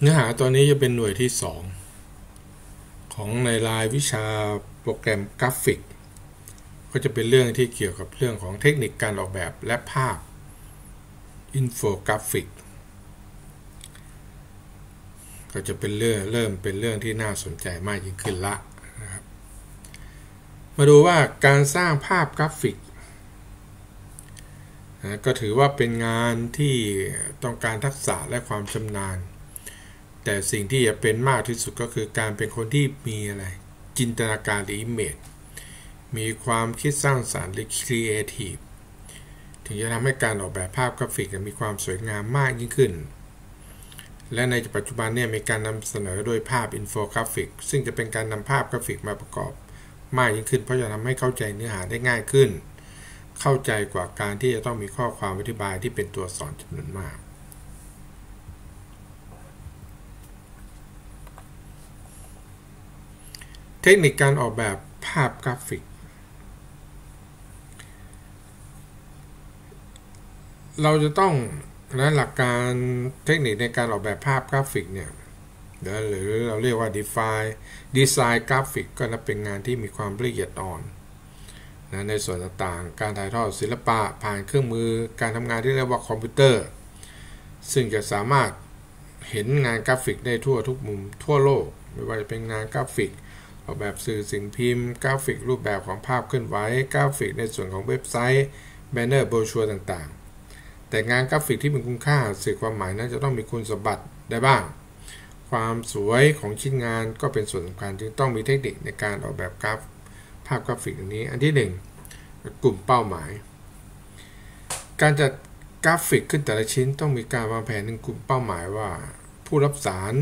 เนื้อหาตอนนี้จะเป็นหน่วยที่ 2 ของในรายวิชาโปรแกรมกราฟิก ก็จะเป็นเรื่องที่เกี่ยวกับเรื่องของเทคนิคการออกแบบและภาพอินโฟกราฟิกก็จะเป็นเรื่องเริ่มเป็นเรื่องที่น่าสนใจมากยิ่งขึ้นละนะครับมาดูว่าการสร้างภาพกราฟิกนะก็ถือว่าเป็นงานที่ต้องการทักษะและความชำนาญ แต่สิ่งที่จะเป็นมากที่สุดก็คือการเป็นคนที่มีอะไร จินตนาการหรือ image มีความคิดสร้างสารรค์หรือครีเอทีฟถึงจะทำให้การออกแบบภาพกราฟิกมีความสวยงามมากยิ่งขึ้น และในปัจจุบันเนี่ยมีการนำเสนอโดยภาพอินโฟกราฟิก ซึ่งจะเป็นการนำภาพกราฟิกมาประกอบมากยิ่งขึ้น เพราะจะทำให้เข้าใจเนื้อหาได้ง่ายขึ้น เข้าใจกว่าการที่จะต้องมีข้อความอธิบายที่เป็นตัวสอนจำนวนมาก เทคนิคการออกแบบภาพกราฟิก เราจะต้องนะหลักการเทคนิคในการออกแบบภาพกราฟิกเนี่ยหรือเราเรียกว่า define design กราฟิกก็นับเป็นงานที่มีความละเอียดอ่อนนะในส่วนต่างๆ การถ่ายทอดศิลปะผ่านเครื่องมือการทำงานที่เรียกว่าคอมพิวเตอร์ ซึ่งจะสามารถเห็นงานกราฟิกได้ทั่วทุกมุมทั่วโลก ไม่ว่าจะเป็นงานกราฟิก ออกแบบสื่อสิ่งพิมพ์ กราฟิกรูปแบบของภาพเคลื่อนไหวกราฟิกในส่วนของเว็บไซต์แบนเนอร์โบรชัวร์ต่างๆ แต่งานกราฟิกที่มีคุณค่าสื่อความหมายนั้นจะต้องมีคุณสมบัติใดบ้าง ความสวยของชิ้นงานก็เป็นส่วนสำคัญจึงต้องมีเทคนิคในการออกแบบกราฟภาพกราฟิกอันนี้ อันที่ 1 กลุ่มเป้าหมาย การจัดกราฟิกขึ้นแต่ละชิ้นต้องมีการวางแผนในกลุ่มเป้าหมายว่า ผู้รับสาร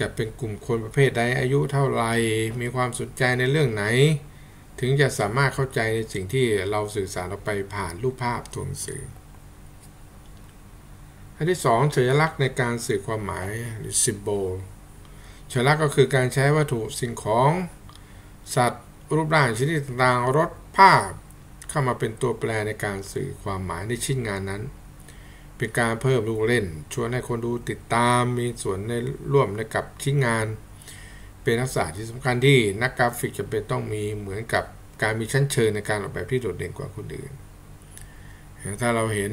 จะเป็นกลุ่มคนประเภทใดอายุเท่าไรมีความสนใจในเรื่องไหน ถึงจะสามารถเข้าใจในสิ่งที่เราสื่อสารออกไปผ่านรูปภาพตัวหนังสืออันที่ 2 สัญลักษณ์ในการสื่อความหมายหรือ symbol สัญลักษณ์ก็คือการใช้วัตถุสิ่งของ สัตว์ รูปร่างชนิดต่างๆรถภาพ เข้ามาเป็นตัวแปรในการสื่อความหมายในชิ้นงานนั้น เป็นการเพิ่มลูกเล่น ชวนให้คนดูติดตามมีส่วนในร่วมในกับชิ้นงาน เป็นทักษะที่สำคัญที่นักกราฟิกจะเป็นต้องมีเหมือนกับการมีชั้นเชิญในการออกแบบที่โดดเด่นกว่าคนอื่น ถ้าเราเห็น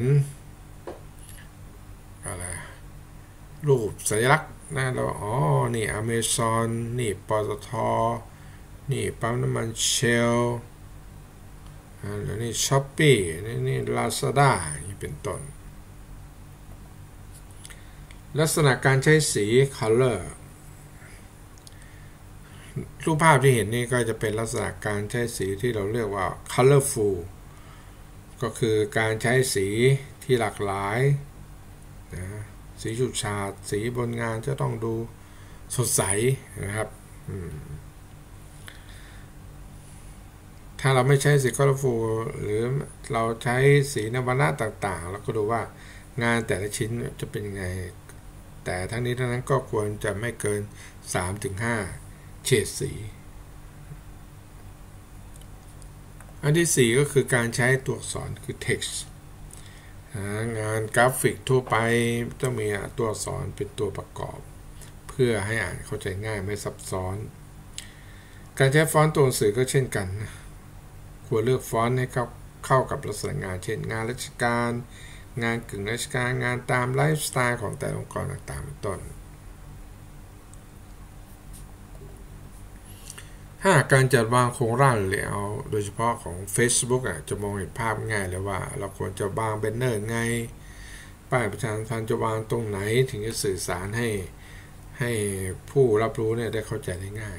อะไรรูปสัญลักษณ์นะเราอ๋อ นี่อเมซอนนี่ปตทนี่ปั๊มน้ำมันเชลแล้วนี่ช้อปปี้นี่นี่ลาซาด้านี่เป็นต้น ลักษณะการใช้สี color รูปภาพที่เห็นนี่ก็จะเป็นลักษณะการใช้สีที่เราเรียกว่า colorful ก็คือการใช้สีที่หลากหลายนะสีฉูดฉาดสีบนงานจะต้องดูสดใสนะครับ ถ้าเราไม่ใช้สีคอร์ฟูหรือเราใช้สีนวรรณะต่างๆ เราก็ดูว่างานแต่ละชิ้นจะเป็นยังไง แต่ทั้งนี้ทั้งนั้นก็ควรจะไม่เกิน 3-5 เฉดสี อันที่ 4 ก็คือการใช้ตัวอักษรคือ text งานกราฟิกทั่วไปต้องมีตัวอักษรเป็นตัวประกอบ เพื่อให้อ่านเข้าใจง่ายไม่ซับซ้อน การใช้ฟอนต์ตัวหนังสือก็เช่นกัน ควรเลือกฟอนต์ให้เข้าเข้ากับลักษณะงานเช่นงานราชการ งานกึ่งราชการงานตามไลฟ์สไตล์ของแต่ละองค์กรต่างๆเป็นต้นถ้าการจัดวางโครงร่างเลเยอร์โดยเฉพาะของ Facebook อะจะมองเห็นภาพง่ายเลยว่า เราควรจะวางแบนเนอร์ไง ป้ายประชาสัมพันธ์จะวางตรงไหนถึงจะสื่อสารให้ให้ผู้รับรู้เนี่ยได้เข้าใจได้ง่าย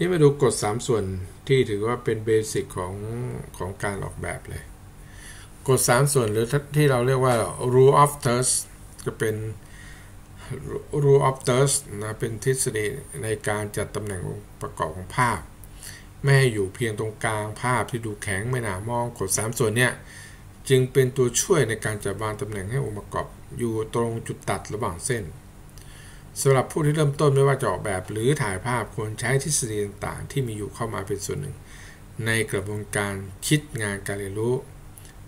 ที่มาดูกฎ 3 ส่วนที่ถือว่าเป็นเบสิกของของการออกแบบเลย กฎ 3 ส่วนหรือที่เราเรียกว่า rule of thirds ก็เป็น rule of thirds นะเป็นทฤษฎีในการจัดตำแหน่งงประกอบของภาพ ไม่ให้อยู่เพียงตรงกลางภาพที่ดูแข็งไม่หนามองกฎ 3 ส่วนเนี้ยจึงเป็นตัวช่วยในการจัดวางตำแหน่งให้องค์ประกอบอยู่ตรงจุดตัดระหว่างเส้น สำหรับผู้ที่เริ่มต้นไม่ว่าจะออกแบบหรือถ่ายภาพควรใช้ทฤษฎีต่างๆ ที่มีอยู่เข้ามาเป็นส่วนหนึ่ง ในกระบวนการคิดงานการเรียนรู้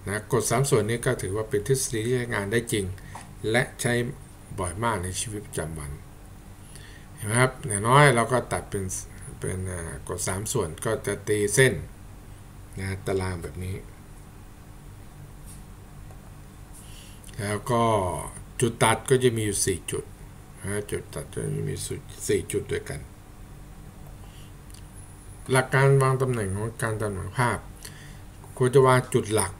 นะกฎ3ส่วนนี้ก็ถือว่าเป็นทฤษฎีที่ใช้งานได้จริง และใช้บ่อยมากในชีวิตประจำวันเห็นไหมครับอย่างน้อยเราก็ตัดเป็นเป็นกฎ3ส่วนก็จะตีเส้นนะตารางแบบนี้ แล้วก็จุดตัดก็จะมีอยู่ 4 จุด นะจุดตัดจะมี4จุดด้วยกัน หลักการวางตำแหน่งของการตำแหน่งภาพควรจะวางจุดหลัก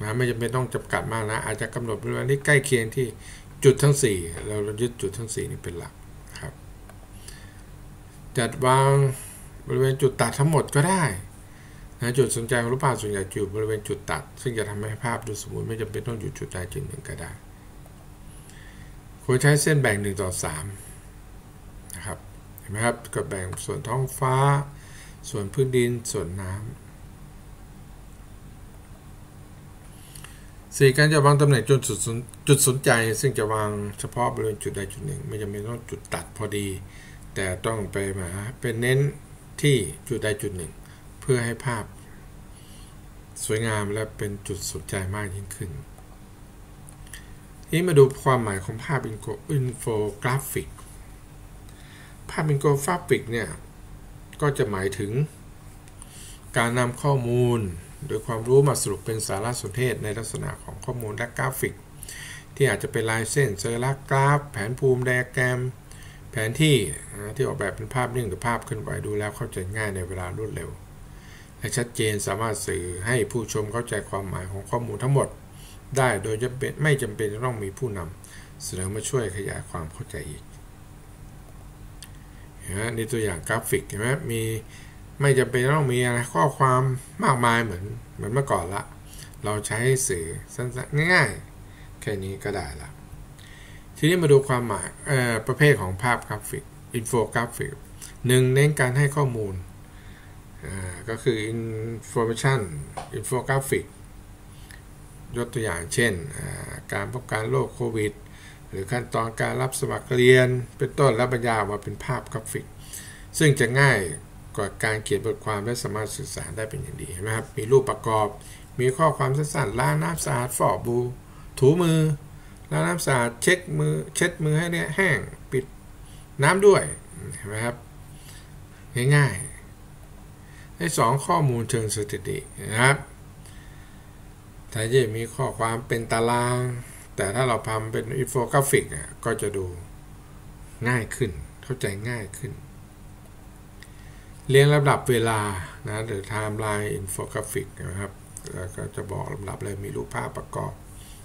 นะไม่จำเป็นต้องจำกัดมากนะ อาจจะกำหนดบริเวณที่ใกล้เคียงที่จุดทั้ง 4 เรายึดจุดทั้ง 4 นี้เป็นหลักครับ จัดวางบริเวณจุดตัดทั้งหมดก็ได้นะจุดสนใจของรูปภาพส่วนใหญ่อยู่บริเวณจุดตัด ซึ่งจะทำให้ภาพดูสมบูรณ์ไม่จำเป็นต้องอยู่จุดใดจุดหนึ่งก็ได้ ควรใช้เส้นแบ่ง1ต่อ3นะครับเห็นไหมครับก็แบ่งส่วนท้องฟ้า ส่วนพื้นดินส่วนน้ำสี่การจะวางตำแหน่งจุดจุดสนใจ ซึ่งจะวางเฉพาะบริเวณจุดใดจุดหนึ่ง ไม่จำเป็นต้องจุดตัดพอดี แต่ต้องไปมาเป็นเน้นที่จุดใดจุดหนึ่ง เพื่อให้ภาพสวยงามและเป็นจุดสนใจมากยิ่งขึ้น นี้มาดูความหมายของภาพอินโฟกราฟิก ภาพอินโฟกราฟิกเนี่ย ก็จะหมายถึง การนำข้อมูล โดยความรู้มาสรุปเป็นสารสนเทศในลักษณะของข้อมูลและกราฟิก ที่อาจจะเป็นลายเส้นสัญลักษณ์กราฟ แผนภูมิไดอะแกรม แผนที่ที่ออกแบบเป็นภาพนิ่งหรือภาพเคลื่อนไหวดูแล้วเข้าใจง่ายในเวลารวดเร็ว และชัดเจนสามารถสื่อให้ผู้ชมเข้าใจความหมายของข้อมูลทั้งหมด ได้โดยจะเป็นไม่จำเป็นต้องมีผู้นำเสนอมาช่วยขยายความเข้าใจอีกนี่ตัวอย่างกราฟิกเห็นไหมมีไม่จำเป็นต้องมีอะไรข้อความมากมายเหมือนเหมือนเมื่อก่อนละ เราใช้สื่อสั้นๆง่ายๆ แค่นี้ก็ได้ละทีนี้มาดูความหมายประเภทของภาพกราฟิกอินโฟกราฟิกหนึ่งเน้นการให้ข้อมูลก็คือ information infographic ยกตัวอย่างเช่น การป้องกันโรคโควิด หรือขั้นตอนการรับสมัครเรียน เป็นต้นและบรรยายมาเป็นภาพกราฟิก ซึ่งจะง่ายกว่าการเขียนบทความและสามารถสื่อสารได้เป็นอย่างดีนะครับ มีรูปประกอบ มีข้อความสั้นๆล้างน้ำสะอาดฟอกบู ถูมือล้างน้ำสะอาดเช็คมือ เช็ดมือให้เนี่ยแห้งปิดน้ำด้วยเห็นไหมครับง่ายๆให้สองข้อมูลเชิงสถิตินะครับ ถ้าจะมีข้อความเป็นตาราง แต่ถ้าเราทำเป็นอินโฟกราฟิกก็จะดูง่ายขึ้น เข้าใจง่ายขึ้น เรียงลำดับเวลานะหรือ timeline infographic นะครับแล้วก็จะบอกลำดับเลยมีรูปภาพประกอบ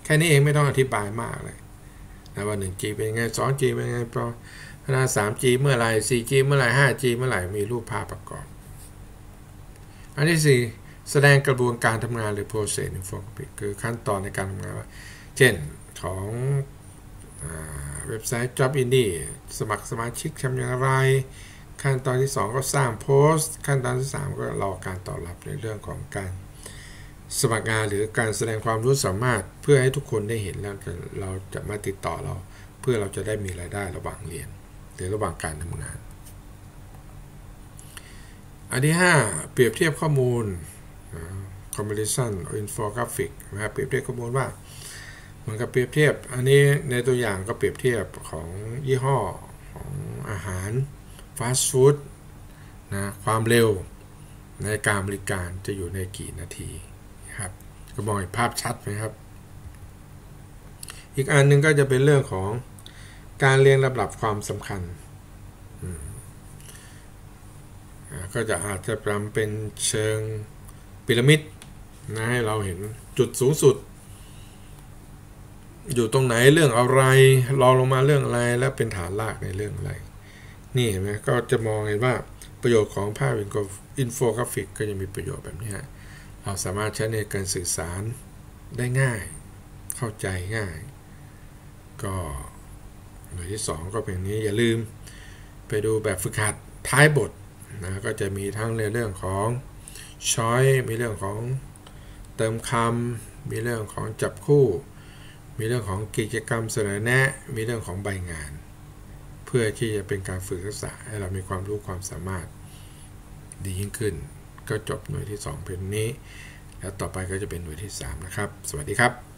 แค่นี้เองไม่ต้องอธิบายมากเลยนะว่า 1G เป็นไง 2G เป็นไงพอพัฒนา 3G เมื่อไหร่ 4G เมื่อไหร่ 5G เมื่อไหร่ มีรูปภาพประกอบ อันที่4 แสดงกระบวนการทำงานหรือ process infographic คือขั้นตอนในการทำงานว่า เช่นของเว็บไซต์ Job Indie สมัครสมาชิกทำอย่างไร ขั้นตอนที่ 2 ก็สร้างโพสต์ ขั้นตอนที่ 3 ก็รอการตอบรับในเรื่องของการสมัครงานหรือการแสดงความรู้สามารถเพื่อให้ทุกคนได้เห็นแล้วเราจะมาติดต่อเรา เพื่อเราจะได้มีรายได้ระหว่างเรียน หรือระหว่างการทำงาน อันที่ 5 เปรียบเทียบข้อมูล comparison infographic นะครับเปรียบเทียบข้อมูลว่าเหมือนกับเปรียบเทียบ อันนี้ในตัวอย่างก็เปรียบเทียบของยี่ห้อของอาหารฟาสต์ฟู้ดนะความเร็วในการบริการจะอยู่ในกี่นาทีครับก็มองภาพชัดไหมครับ อีกอันนึงก็จะเป็นเรื่องของการเรียงลำดับความสำคัญก็จะอาจจะทำเป็นเชิง พีระมิดนะให้เราเห็นจุดสูงสุด อยู่ตรงไหนเรื่องอะไรรองลงมาเรื่องอะไรแล้วเป็นฐานรากในเรื่องอะไร นี่เห็นไหมก็จะมองเห็นว่าประโยชน์ของภาพอินโฟกราฟิกก็จะมีประโยชน์แบบนี้เราสามารถใช้ในการสื่อสารได้ง่าย เข้าใจง่าย ก็หน่วยที่ 2 ก็เป็นนี้อย่าลืมไปดูแบบฝึกหัดท้ายบทนะก็จะมีทั้งในเรื่องของ ช้อยมีเรื่องของเติมคำมีเรื่องของจับคู่ มีเรื่องของกิจกรรมเสนอแนะ มีเรื่องของใบงาน เพื่อที่จะเป็นการฝึกทักษะให้เรามีความรู้ความสามารถดียิ่งขึ้น ก็จบหน่วยที่ 2 เพลนนี้ แล้วต่อไปก็จะเป็นหน่วยที่ 3 นะครับ สวัสดีครับ